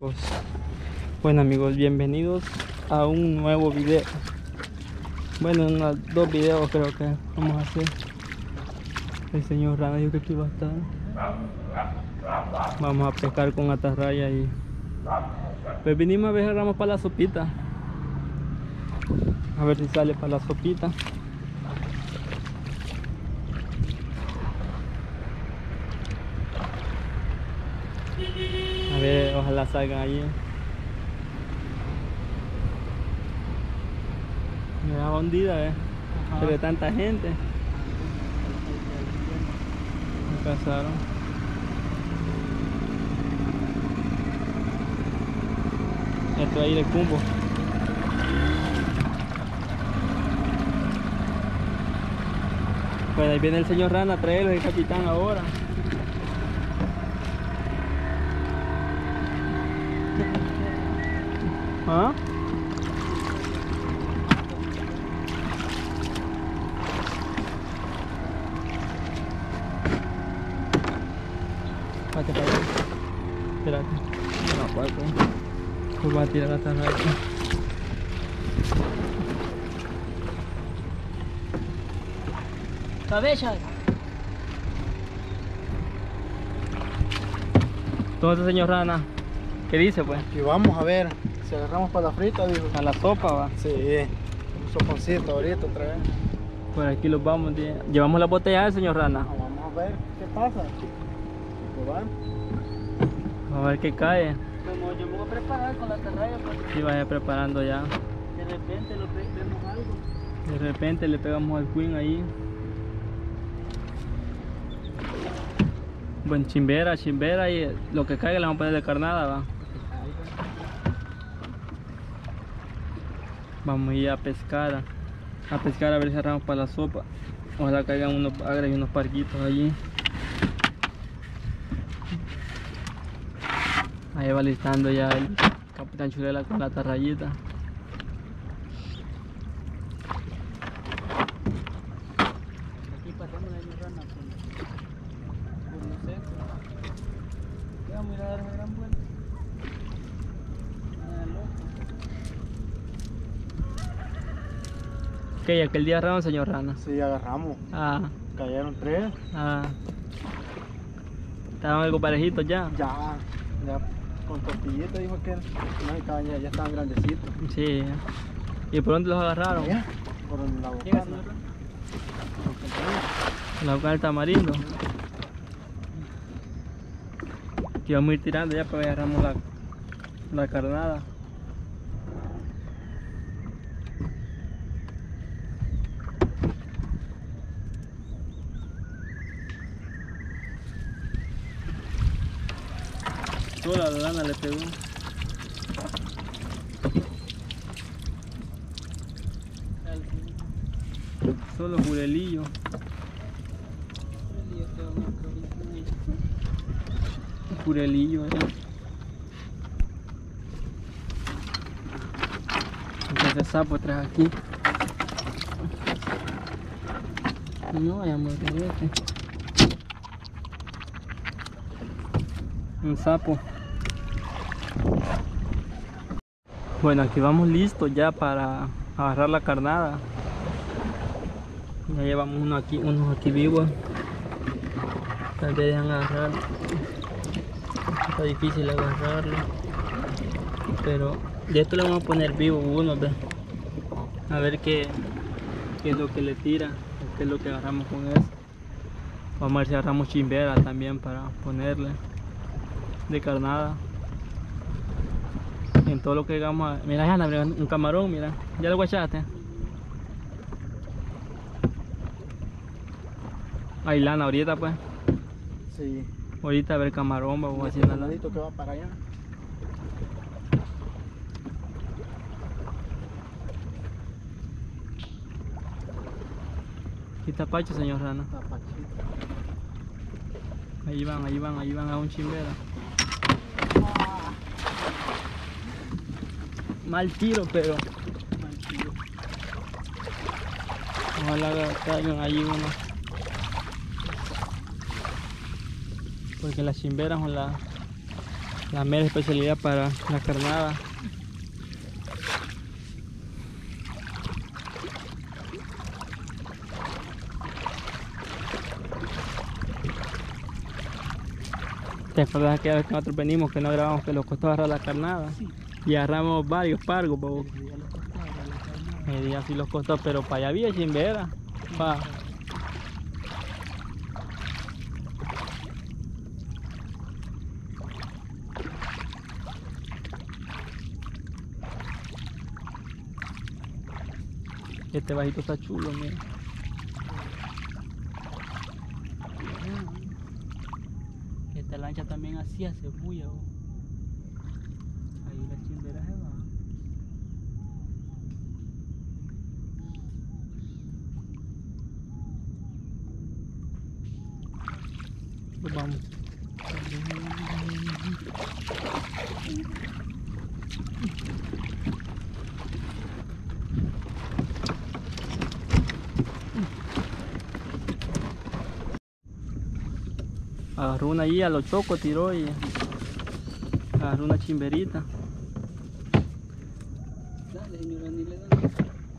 Pues, bueno amigos, bienvenidos a un nuevo video. Bueno, unos dos videos creo que vamos a hacer. El señor Rana dijo que aquí va a estar. Vamos a pescar con atarraya y pues vinimos a ver agarramos para la sopita. A ver si sale para la sopita. A ver, ojalá salgan allí. Mira hundida, eh. Se ve tanta gente. Me casaron. Esto ahí de cumbo. Pues ahí viene el señor Rana a traerlo, el capitán ahora. ¿Ah? Pate para allá. Espérate. No puedo. Pues va a tirar hasta aquí. Cabeza. Entonces, señor Rana, ¿qué dice pues? Y vamos a ver si agarramos para la frita, dijo. A la sopa va. Sí, un soponcito ahorita otra vez. Por aquí los vamos. tío. Llevamos la botella del señor Rana. Vamos a ver qué pasa. A ver qué cae. Como yo me voy a preparar con la atarraya, pues Si vaya preparando ya. de repente lo ve- vemos algo. De repente le pegamos al queen ahí. Buen chimbera, chimbera y lo que caiga le vamos a poner de carnada, va. Vamos a ir a pescar. A pescar a ver si agarramos para la sopa. Ojalá caigan unos agres y unos parquitos allí. Ahí va listando ya el capitán Churela con la tarrayita. Aquí pasamos la rana por, por los secos. Vamos a ir a dar una gran vuelta. Nada loco. ¿Qué? ¿Aquel día agarraron, señor Rana? Sí, agarramos. Ah, Cayeron tres. ah. Estaban algo parejitos ya. Ya, ya con tortillita dijo que no, estaban, ya, ya estaban grandecitos. Sí. ¿Y por dónde los agarraron? Allá, por la Rana. La boca del tamarindo. Aquí vamos a ir tirando ya para agarramos la, la carnada. Toda la lana le pegó. Solo jurelillo. Jurelillo, eh. Sapo trae aquí. No vayamos a este. Un sapo. Bueno, aquí vamos listos ya para agarrar la carnada. Ya llevamos uno aquí, unos aquí vivos. Tal vez dejan agarrar. Está difícil agarrarlo. Pero de esto le vamos a poner vivo uno, ve. A ver qué, qué es lo que le tira, qué es lo que agarramos con eso. Vamos a ver si agarramos chimbera también para ponerle de carnada. En todo lo que hagamos. a- Mira, Jana, mira, un camarón, mira. Ya lo guachaste. Ahí lana ahorita pues. Sí. Ahorita a ver camarón, vamos a hacer camarito que va para allá. Aquí está Pacho, señor Rana. Pachito. Ahí van, ahí van, ahí van a un chimbera. Mal tiro, pero ojalá caigan ahí uno. Porque las chimberas son las La mera especialidad para la carnada. ¿Te acuerdas que nosotros venimos que no grabamos que los costó agarrar la carnada? Y agarramos varios pargos, bobo. Ese día lo costaba la carnada. Me día sí los costó, pero para allá había chimbera. Pa. Este bajito está chulo, mira. Esta lancha también hacía cebulla. oh. Ahí la chimbera se va. Pues vamos. Agarró una ahí a los chocos, tiró y agarró una chimberita. Dale, señora, ni le dan.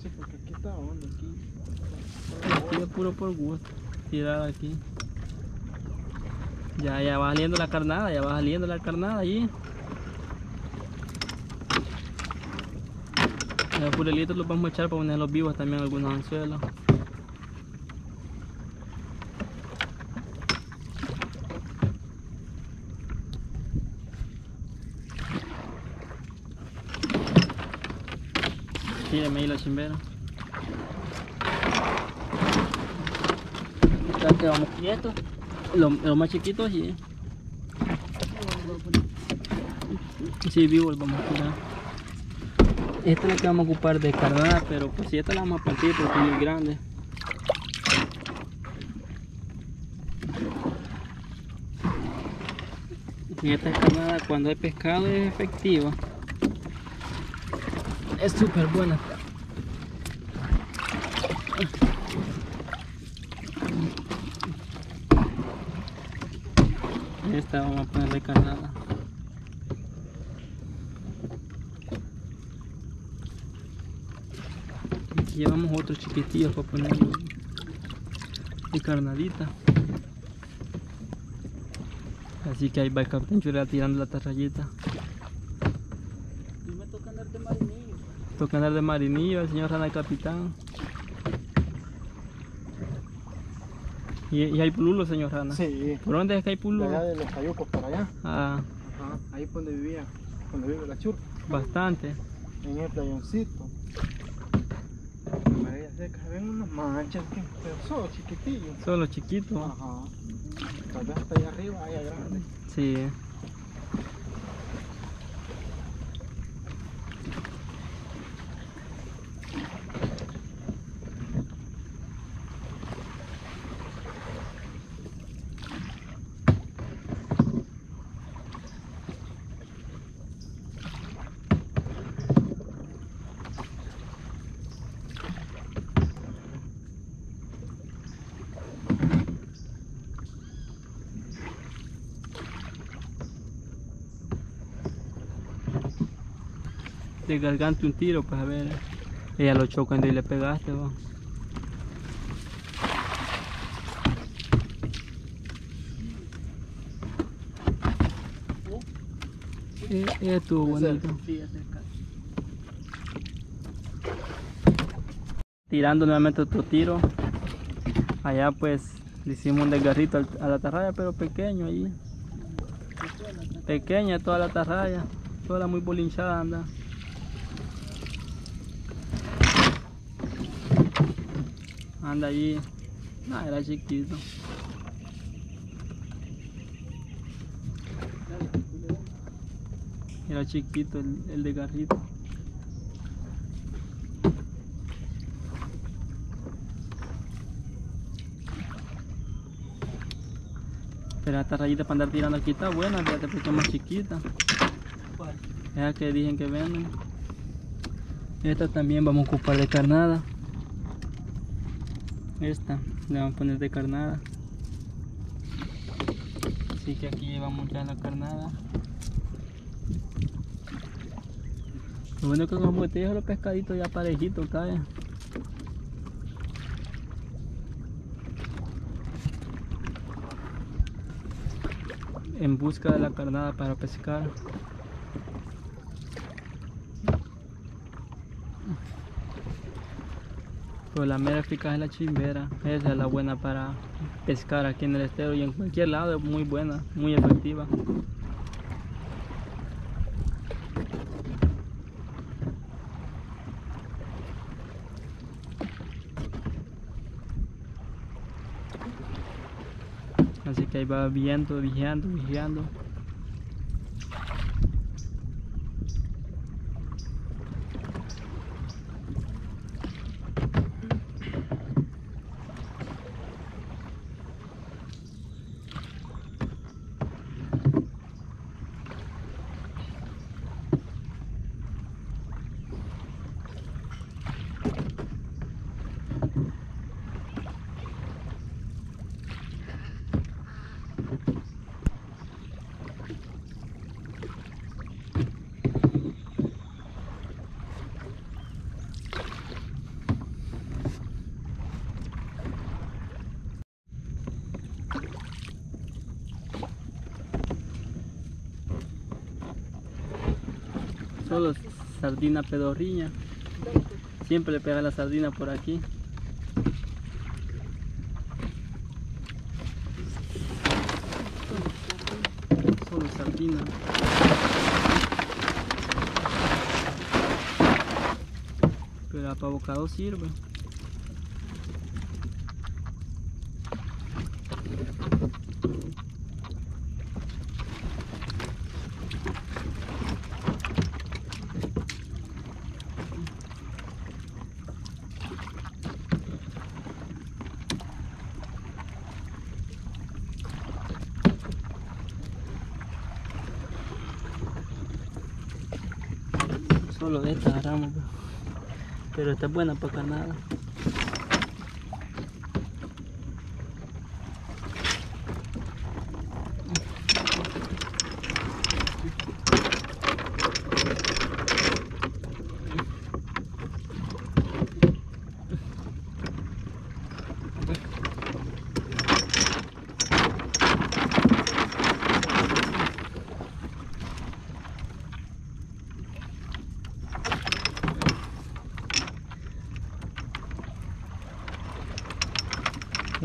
Sí, porque aquí está hondo, aquí. Aquí es puro por gusto, tirar aquí. Ya, ya va saliendo la carnada, ya va saliendo la carnada allí. Los purelitos los vamos a echar para ponerlos vivos también algunos anzuelos. Tíreme ahí la chimbera. Ya que vamos quietos. Los, los más chiquitos sí. Sí, vivo vamos a tirar. Esta es la que vamos a ocupar de carnada, pero pues si esta la vamos a partir porque es muy grande. Y esta carnada cuando hay pescado es efectiva. Es súper buena. Esta vamos a ponerle carnada. Llevamos otros chiquitillos para ponerle de carnadita. Así que ahí va el Churra tirando la tarrayita. Y me toca andar de marinillo. Toca andar de marinillo, el señor Rana el capitán. Y, y hay pululo, señor Rana. Sí, ¿Por dónde es que hay de pululo? allá de los cayucos para allá. Ah, Ajá, ahí fue donde vivía, donde vive la churca, bastante. en el playoncito. Se ven unas manchas que pero son chiquitillos. Solo chiquitos. Ajá. Tal vez hasta allá arriba haya grande. Sí. De gargante un tiro, pues a ver. Ella lo chocó cuando y le pegaste, eh, estuvo bonito. Tirando nuevamente otro tiro. Allá pues le hicimos un desgarrito a la tarraya, pero pequeño ahí. Pequeña toda la tarraya. Toda muy bolinchada anda. Anda allí. No, era chiquito. Era chiquito el, el desgarrito. Pero esta rayita para andar tirando aquí está buena, fíjate porque es más chiquita. ¿Cuál? Esa que dicen que venden. Esta también vamos a ocupar de carnada esta le van a poner de carnada. Así que aquí llevamos ya la carnada. Lo bueno que como te dijo los pescaditos ya parejitos caen. En busca de la carnada para pescar. Pero la mera eficaz es la chimbera. Esa es la buena para pescar aquí en el estero y en cualquier lado es muy buena, muy efectiva. Así que ahí va viendo, vigiando, vigiando. Solo sardina pedorriña. Siempre le pega la sardina por aquí. Solo sardina. Pero para bocado sirve. Solo de esta agarramos. pues. Pero esta es buena para carnada.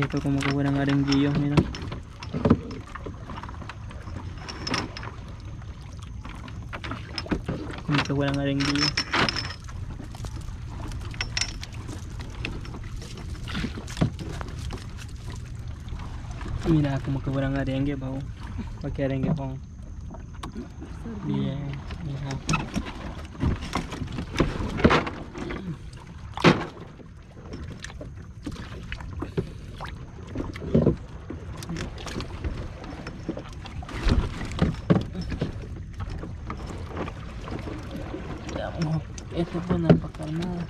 Esto como que fueran arenguillos, mira. Como que fueran arenguillos. Mira, como que fueran arengue, pavo. ¿Para qué arengue, pavo? Bien, mira. Ya, vamos a- Esta es buena para carnada.